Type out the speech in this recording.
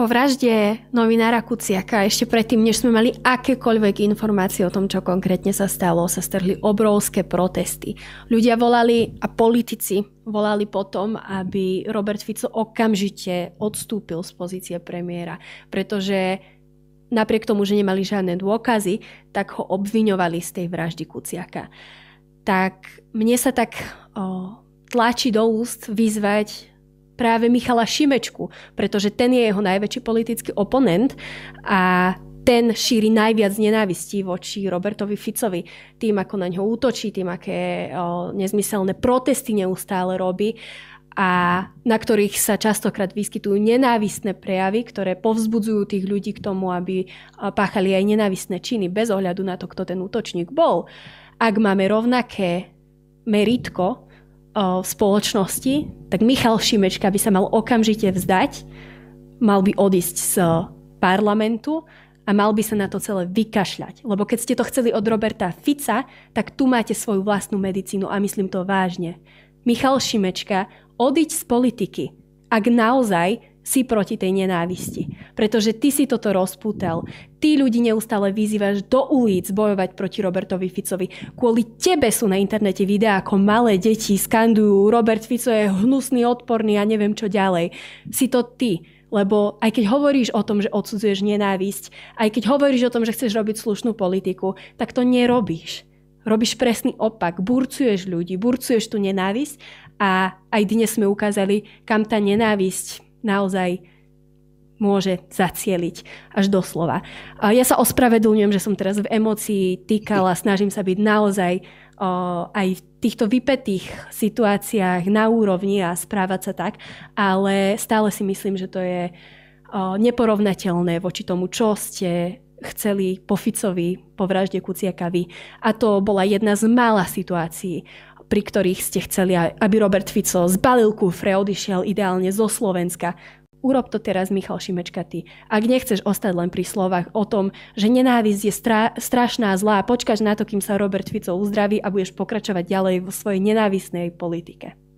Po vražde novinára Kuciaka, ešte predtým, než sme mali akékoľvek informácie o tom, čo konkrétne sa stalo, sa strhli obrovské protesty. Ľudia volali a politici volali potom, aby Robert Fico okamžite odstúpil z pozície premiéra, pretože napriek tomu, že nemali žiadne dôkazy, tak ho obviňovali z tej vraždy Kuciaka. Tak mne sa tak o, tlačí do úst vyzvať práve Michala Šimečku, pretože ten je jeho najväčší politický oponent a ten šíri najviac nenávistí voči Robertovi Ficovi. Tým, ako na ňo útočí, tým, aké o, nezmyselné protesty neustále robí a na ktorých sa častokrát vyskytujú nenávistné prejavy, ktoré povzbudzujú tých ľudí k tomu, aby páchali aj nenávistné činy bez ohľadu na to, kto ten útočník bol. Ak máme rovnaké meritko, v spoločnosti, tak Michal Šimečka by sa mal okamžite vzdať, mal by odísť z parlamentu a mal by sa na to celé vykašľať. Lebo keď ste to chceli od Roberta Fica, tak tu máte svoju vlastnú medicínu a myslím to vážne. Michal Šimečka, odiť z politiky, ak naozaj si proti tej nenávisti. Pretože ty si toto rozpútal. Ty ľudí neustále vyzývaš do ulic bojovať proti Robertovi Ficovi. Kvôli tebe sú na internete videá, ako malé deti skandujú Robert Fico je hnusný, odporný a neviem čo ďalej. Si to ty. Lebo aj keď hovoríš o tom, že odsudzuješ nenávisť, aj keď hovoríš o tom, že chceš robiť slušnú politiku, tak to nerobíš. Robíš presný opak, burcuješ ľudí, burcuješ tú nenávisť a aj dnes sme ukázali, kam tá nenávisť naozaj môže zacieliť až doslova. Ja sa ospravedlňujem, že som teraz v emócii týkala, snažím sa byť naozaj aj v týchto vypetých situáciách na úrovni a správať sa tak, ale stále si myslím, že to je neporovnateľné voči tomu, čo ste chceli po Ficovi, po vražde Kuciaka vy. A to bola jedna z mála situácií, pri ktorých ste chceli, aby Robert Fico zbalil kufre, odišiel ideálne zo Slovenska. Urob to teraz, Michal Šimečka, ty. Ak nechceš ostať len pri slovách o tom, že nenávisť je stra- strašná zlá, počkáš na to, kým sa Robert Fico uzdraví a budeš pokračovať ďalej vo svojej nenávisnej politike.